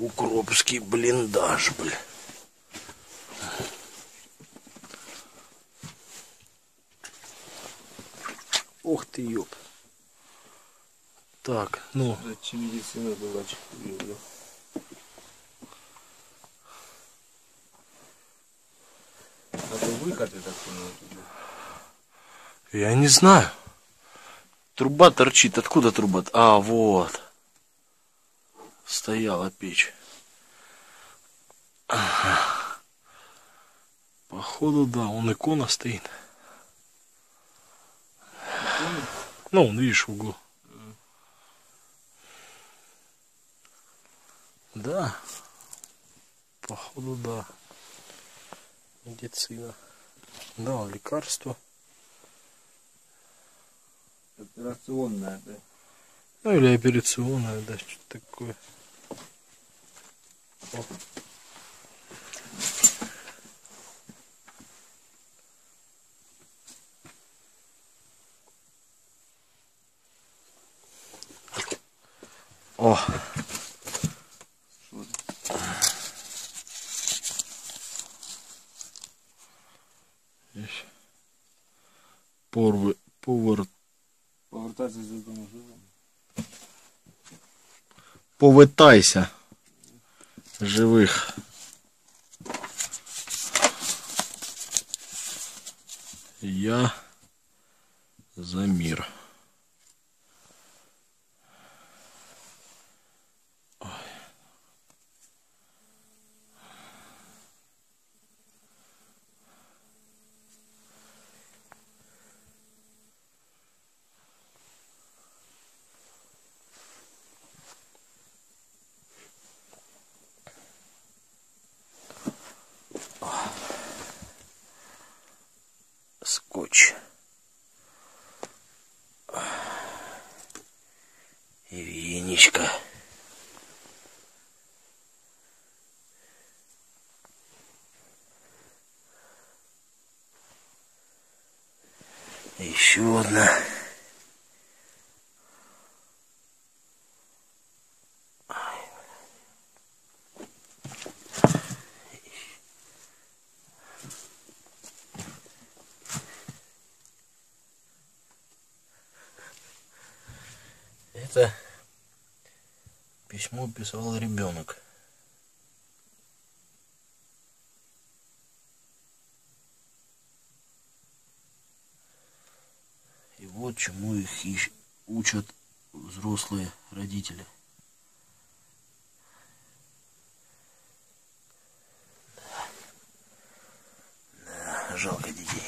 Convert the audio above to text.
Укропский блиндаж, бля. Ух ты, ёп. Так, ну, Зачем медицина была? чё, Это выход, я так туда. я не знаю. Труба торчит. Откуда труба? А, вот. Стояла печь. Походу, да, он икона стоит. Ну, он, видишь, в углу. Да. Походу, да. Медицина. Да, лекарство. Операционная, да. Ну или операционная, да, что-то такое. О. О! Порви, повер... Повертайся з додому живим. Повитайся. Живих. Я за мир. Еще одна. Это письмо писал ребенок. Вот чему их ищ- учат взрослые родители. Да, жалко детей.